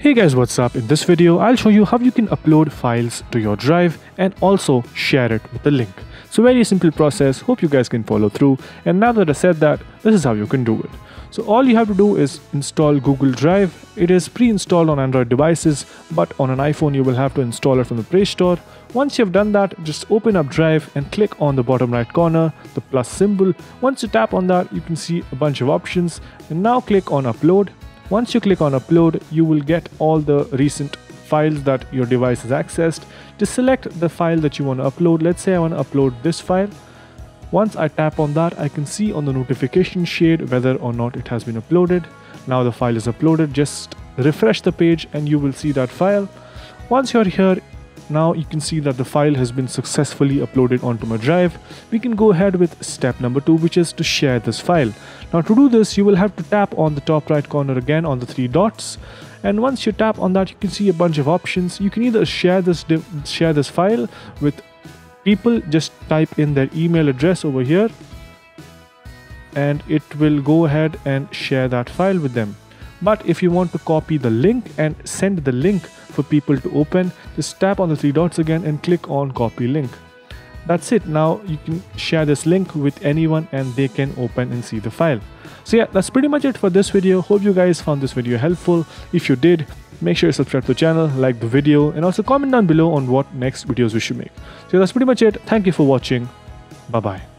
Hey guys what's up in this video I'll show you how you can upload files to your drive and also share it with a link. So very simple process hope you guys can follow through and now that I said that this is how you can do it. So all you have to do is install Google Drive. It is pre-installed on Android devices but on an iPhone you will have to install it from the Play Store. Once you've done that just open up Drive and click on the bottom right corner the plus symbol. Once you tap on that you can see a bunch of options and now click on upload once you click on upload, you will get all the recent files that your device has accessed. To select the file that you want to upload. Let's say I want to upload this file. Once I tap on that, I can see on the notification shade whether or not it has been uploaded. Now the file is uploaded. Just refresh the page and you will see that file. Once you're here, now you can see that the file has been successfully uploaded onto my drive. We can go ahead with step number two, which is to share this file. Now to do this, you will have to tap on the top right corner again on the three dots. And once you tap on that, you can see a bunch of options. You can either share this share this file with people, just type in their email address over here and it will go ahead and share that file with them. But if you want to copy the link and send the link for people to open, just tap on the three dots again and click on copy link. That's it. Now you can share this link with anyone and they can open and see the file. So yeah, that's pretty much it for this video. Hope you guys found this video helpful. If you did, make sure you subscribe to the channel, like the video, and also comment down below on what next videos we should make. So that's pretty much it. Thank you for watching. Bye bye.